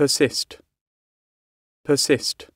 persist, persist.